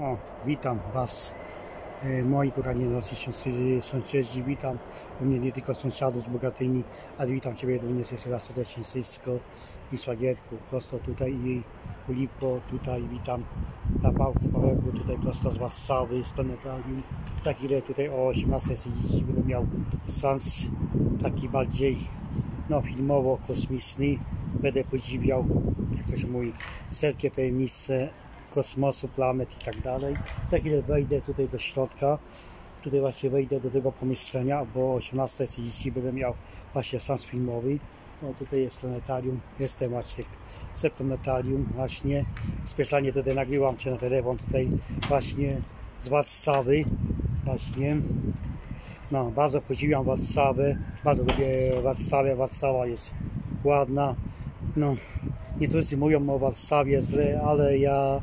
O, witam Was, e, moi kochani nasi sąsiedzi, witam. Mnie nie tylko sąsiadów z Bogatyni, ale witam Ciebie również jeszcze raz serdecznie Sysko i Szlagierku, prosto tutaj i Oliwko, tutaj witam. Na Pałku Pawełku, tutaj prosto z Warszawy, z planetarium, za chwilę tutaj o 18.30 będę miał sens taki bardziej no, filmowo-kosmiczny, będę podziwiał, jak to się mówi, wszelkie te miejsce kosmosu, planet i tak dalej. Za chwilę wejdę tutaj do środka. Tutaj właśnie wejdę do tego pomieszczenia, bo o 18.30 będę miał właśnie sens filmowy. No tutaj jest planetarium, jestem właśnie z planetarium właśnie. Specjalnie tutaj nagrywam Cię na telefon tutaj właśnie z Warszawy właśnie. No, bardzo podziwiam Warszawę, bardzo lubię Warszawę, Warszawa jest ładna. No, niektórzy mówią o Warszawie źle, ale ja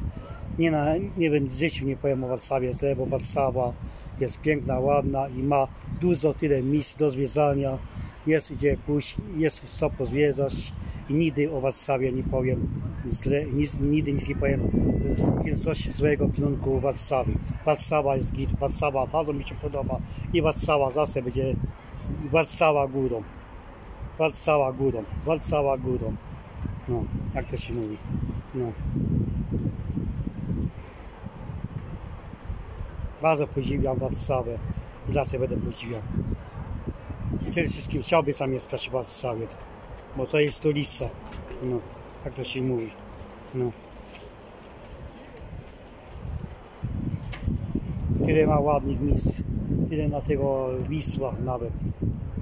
nie, na, nie wiem, życiu nie powiem o Warszawie źle, bo Warszawa jest piękna, ładna i ma dużo tyle miejsc do zwiedzania. Jest gdzie pójść, jest co pozwiedzać i nigdy o Warszawie nie powiem źle, nic, nigdy nic nie powiem coś złego w kierunku Warszawy. Warszawa jest git, Warszawa bardzo mi się podoba i Warszawa zawsze będzie Warszawa górą. Warszawa górą, Warszawa górą. No, jak to się mówi. No. Bardzo podziwiam Warszawę i zawsze będę podziwiał. I przede wszystkim chciałbym sam mieszkać w Warszawie, bo to jest stolica. No, jak to się mówi. No. Tyle ma ładnych miejsc, tyle na tego Wisła nawet.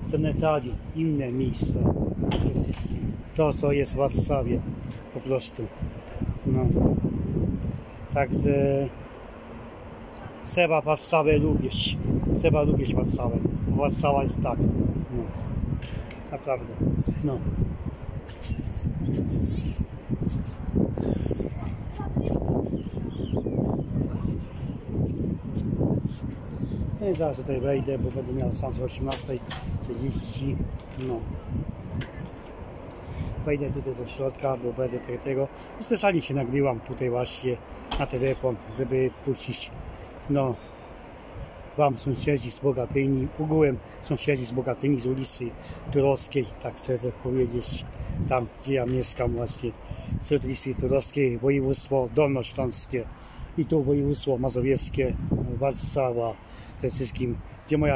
Planetarium, inne miejsca. To co jest w Warszawie po prostu. No. Także trzeba Warszawę lubić. Trzeba lubić Warszawę. Bo Warszawa jest tak. No. Naprawdę. No. No i zaraz tutaj wejdę, bo będę miał sens o 18.30. No. Wejdę tutaj do środka, bo będę tego, tego. Specjalnie się nagrywam tutaj właśnie na telefon, żeby puścić no Wam sąsiedzi z Bogatyni, ogółem sąsiedzi z Bogatyni, z ulicy Turowskiej, tak chcę powiedzieć, tam gdzie ja mieszkam właśnie, z ulicy Turowskiej, województwo dolnośląskie i tu województwo mazowieckie, Warszawa, przede wszystkim, gdzie moja